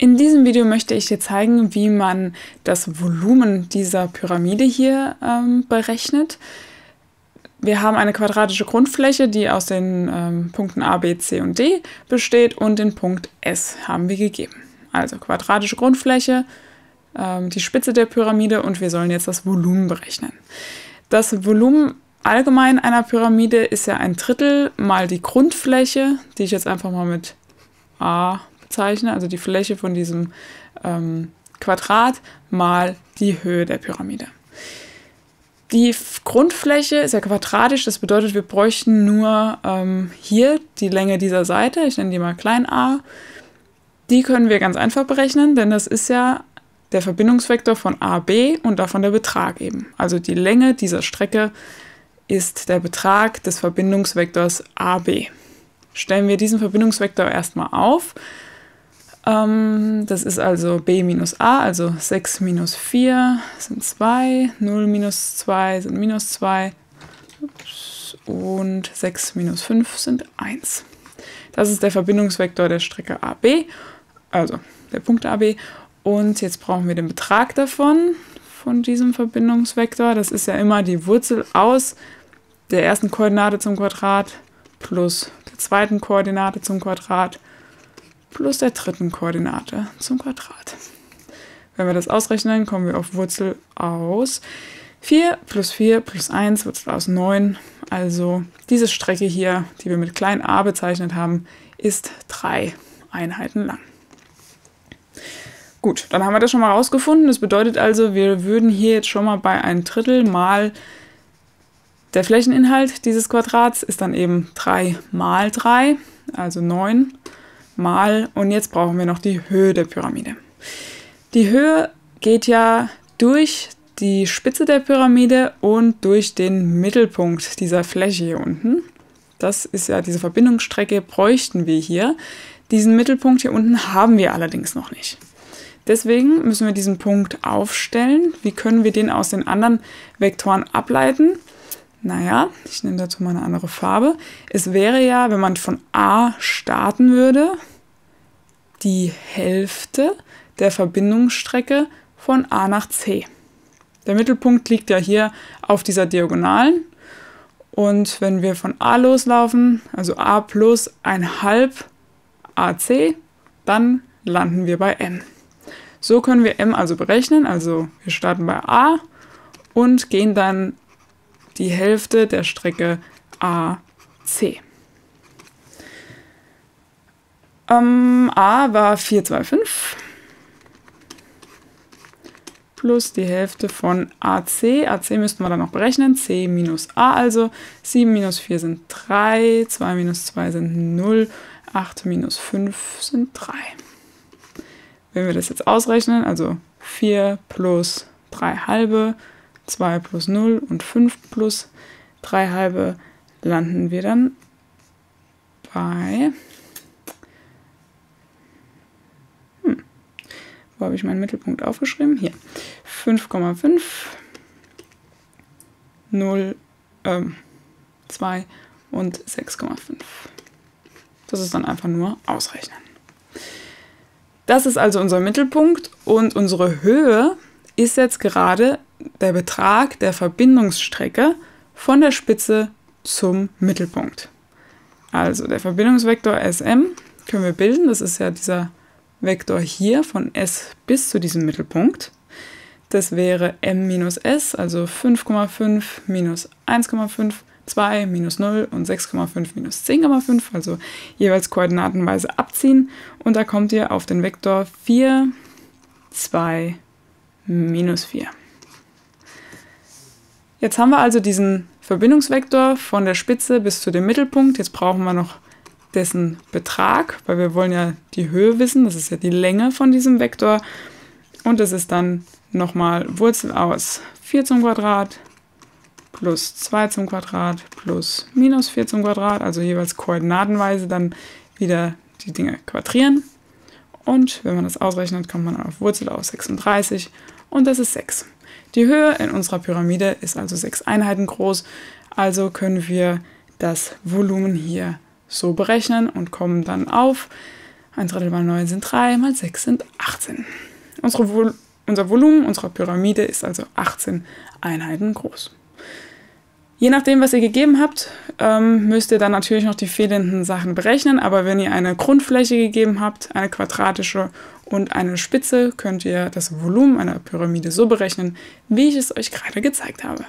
In diesem Video möchte ich dir zeigen, wie man das Volumen dieser Pyramide hier ähm, berechnet. Wir haben eine quadratische Grundfläche, die aus den ähm, Punkten A, B, C und D besteht und den Punkt S haben wir gegeben. Also quadratische Grundfläche, ähm, die Spitze der Pyramide und wir sollen jetzt das Volumen berechnen. Das Volumen allgemein einer Pyramide ist ja ein Drittel mal die Grundfläche, die ich jetzt einfach mal mit A bezeichne, also die Fläche von diesem ähm, Quadrat mal die Höhe der Pyramide. Die Grundfläche ist ja quadratisch, das bedeutet, wir bräuchten nur ähm, hier die Länge dieser Seite, ich nenne die mal klein a. Die können wir ganz einfach berechnen, denn das ist ja der Verbindungsvektor von AB und davon der Betrag eben. Also die Länge dieser Strecke ist der Betrag des Verbindungsvektors AB. Stellen wir diesen Verbindungsvektor erstmal auf, ähm, das ist also b minus a, also 6 minus 4 sind 2, 0 minus 2 sind minus 2 und 6 minus 5 sind 1. Das ist der Verbindungsvektor der Strecke AB, also der Punkt AB. Und jetzt brauchen wir den Betrag davon, von diesem Verbindungsvektor. Das ist ja immer die Wurzel aus der ersten Koordinate zum Quadrat plus der zweiten Koordinate zum Quadrat plus der dritten Koordinate zum Quadrat. Wenn wir das ausrechnen, kommen wir auf Wurzel aus 4 plus 4 plus 1, Wurzel aus 9. Also diese Strecke hier, die wir mit klein a bezeichnet haben, ist 3 Einheiten lang. Gut, dann haben wir das schon mal rausgefunden. Das bedeutet also, wir würden hier jetzt schon mal bei ein Drittel mal der Flächeninhalt dieses Quadrats ist dann eben 3 mal 3, also 9 mal und jetzt brauchen wir noch die Höhe der Pyramide. Die Höhe geht ja durch die Spitze der Pyramide und durch den Mittelpunkt dieser Fläche hier unten. Das ist ja diese Verbindungsstrecke, bräuchten wir hier. Diesen Mittelpunkt hier unten haben wir allerdings noch nicht. Deswegen müssen wir diesen Punkt aufstellen. Wie können wir den aus den anderen Vektoren ableiten? Naja, ich nehme dazu mal eine andere Farbe. Es wäre ja, wenn man von A starten würde, die Hälfte der Verbindungsstrecke von A nach C. Der Mittelpunkt liegt ja hier auf dieser Diagonalen. Und wenn wir von A loslaufen, also A plus ein halb AC, dann landen wir bei M. So können wir M also berechnen. Also wir starten bei A und gehen dann die Hälfte der Strecke AC. Ähm, A war 425 plus die Hälfte von AC. AC müssten wir dann noch berechnen. C minus A also. 7 minus 4 sind 3, 2 minus 2 sind 0, 8 minus 5 sind 3. Wenn wir das jetzt ausrechnen, also 4 plus 3 halbe, 2 plus 0 und 5 plus 3 halbe, landen wir dann bei Wo habe ich meinen Mittelpunkt aufgeschrieben? Hier. 5,5, 0, ähm, 2 und 6,5. Das ist dann einfach nur ausrechnen. Das ist also unser Mittelpunkt und unsere Höhe ist jetzt gerade der Betrag der Verbindungsstrecke von der Spitze zum Mittelpunkt. Also der Verbindungsvektor SM können wir bilden. Das ist ja dieser Vektor hier von S bis zu diesem Mittelpunkt. Das wäre m minus s, also 5,5 minus 1,5, 2 minus 0 und 6,5 minus 10,5, also jeweils koordinatenweise abziehen. Und da kommt ihr auf den Vektor 4, 2, minus 4. Jetzt haben wir also diesen Verbindungsvektor von der Spitze bis zu dem Mittelpunkt. Jetzt brauchen wir noch dessen Betrag, weil wir wollen ja die Höhe wissen, das ist ja die Länge von diesem Vektor. Und das ist dann nochmal Wurzel aus 4 zum Quadrat plus 2 zum Quadrat plus minus 4 zum Quadrat, also jeweils koordinatenweise dann wieder die Dinge quadrieren. Und wenn man das ausrechnet, kommt man auf Wurzel aus 36 und das ist 6. Die Höhe in unserer Pyramide ist also 6 Einheiten groß, also können wir das Volumen hier so berechnen und kommen dann auf Ein Drittel mal 9 sind 3, mal 6 sind 18. Unsere Vol unser Volumen unserer Pyramide ist also 18 Einheiten groß. Je nachdem, was ihr gegeben habt, ähm, müsst ihr dann natürlich noch die fehlenden Sachen berechnen. Aber wenn ihr eine Grundfläche gegeben habt, eine quadratische und eine Spitze, könnt ihr das Volumen einer Pyramide so berechnen, wie ich es euch gerade gezeigt habe.